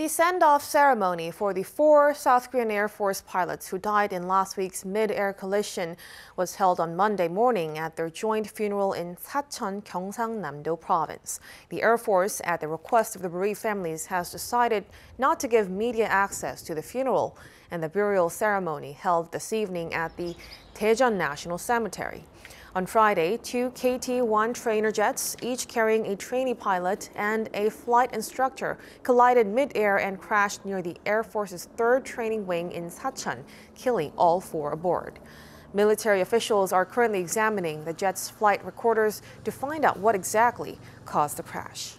The send-off ceremony for the four South Korean Air Force pilots who died in last week's mid-air collision was held on Monday morning at their joint funeral in Sacheon, Gyeongsangnam-do province. The Air Force, at the request of the bereaved families, has decided not to give media access to the funeral and the burial ceremony held this evening at the Daejeon National Cemetery. On Friday, two KT-1 trainer jets, each carrying a trainee pilot and a flight instructor, collided mid-air and crashed near the Air Force's third training wing in Sacheon, killing all four aboard. Military officials are currently examining the jet's flight recorders to find out what exactly caused the crash.